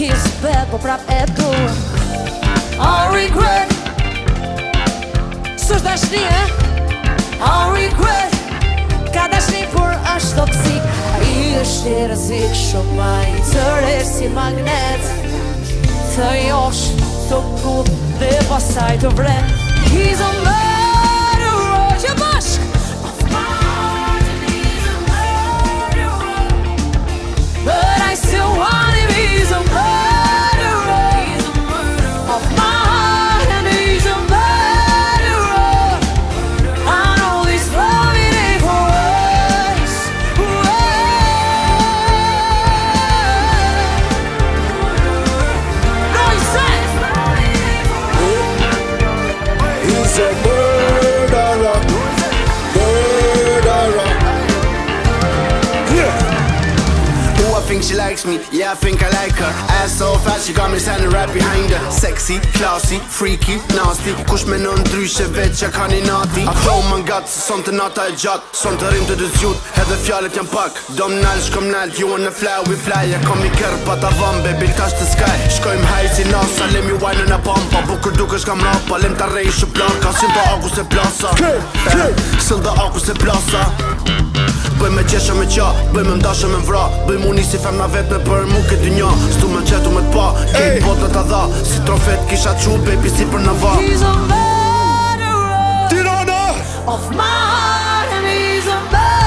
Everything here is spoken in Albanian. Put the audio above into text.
kiss bed po prap e tu All regret Sush dashni e eh? All regret Ka dashni kur është toksik A i është i rëzik shumë Ma i të rrë si magnet Të josh të kut Dhe pasaj të vre He's a man likes me Yeah, I think I like her Ass so fat, she got me standing right behind her Sexy, classy, freaky, nasty Kush me në ndryshe, veqa ka një nati gjat, se son të nata e gjatë Son të rrim të dy edhe fjallet jam pak Dom nalë, shkom nalë, ju e në fly, we fly Ja kom i kërë, pa të baby, tash të sky Shkojmë hajë si nasa, lem ju ajnë në pom Pa bu duke kësh kam rapa, lem të rej shu Ka Sën dhe aku se plasa, sën dhe aku se plasa Bëj me qesha me qa, bëj me mdasha me vra Bëj mu si fem na vetë me për mu këtë dy nja Stu me qetu me t'pa, kejt botë t'a dha Si trofet kisha qu, baby, si për në va Tiran off my heart and ease of